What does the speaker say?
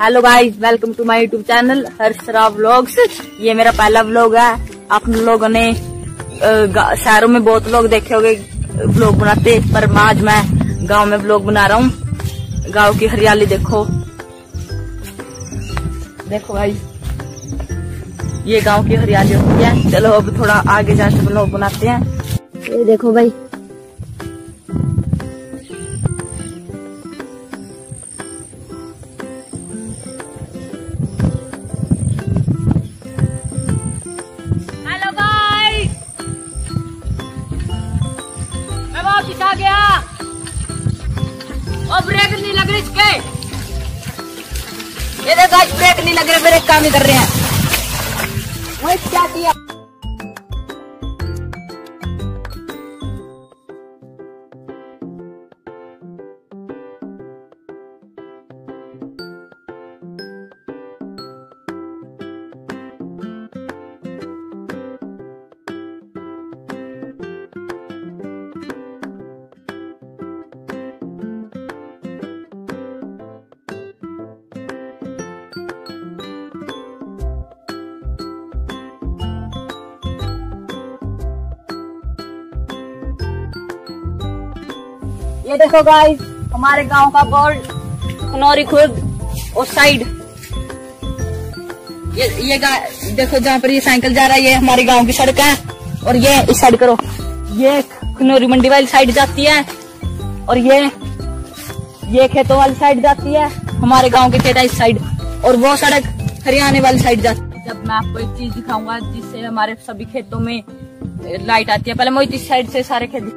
Hello guys welcome to my YouTube channel हर्षरा vlogs ये मेरा पहला व्लॉग है। आप लोगों ने शहरों में बहुत लोग देखे होंगे व्लॉग बनाते, पर आज मैं गाँव में व्लॉग बना रहा हूँ। गाँव की हरियाली देखो। देखो भाई। ये गाँव की हरियाली होती है। चलो, अब थोड़ा आगे जाके व्लॉग बनाते हैं। ये देखो भाई। वापिस गया। और ब्रेक नहीं लग रही इसके। ये देखो ब्रेक नहीं लग रहे ब्रेक काम ही कर रहे हैं। वही क्या किया ये देखो गाइस हमारे गाँव का बोर्ड खनौरी खुर्द और साइड ये ये देखो जहाँ पर ये साइकिल जा रहा है, ये हमारे गाँव की सड़क है। और ये इस साइड करो। ये खनौरी मंडी वाली साइड जाती है। और ये ये खेतों वाली साइड जाती है। हमारे गाँव के खेत है इस साइड और वो सड़क हरियाणा वाली साइड जाती है। जब मैं आपको एक चीज़ दिखाऊँगा, जिससे हमारे सभी खेतों में लाइट आती है। पहले मैं इस साइड से सारे खेत